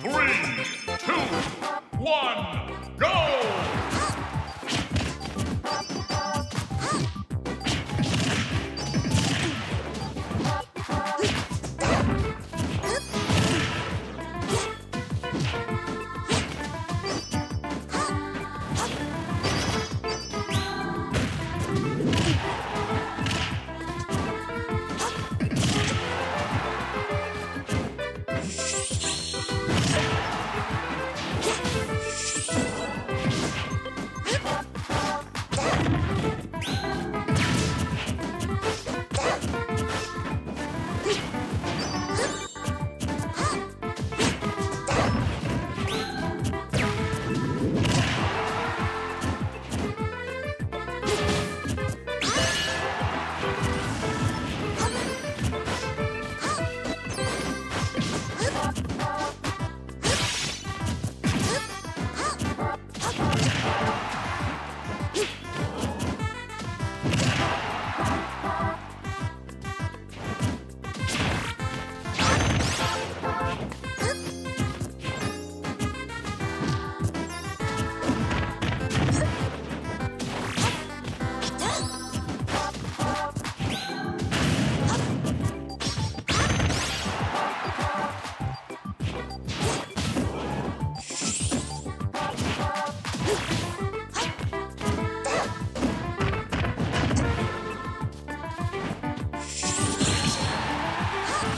Three, two, one, go!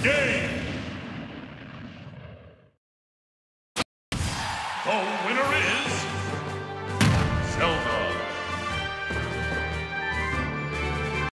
game. The winner is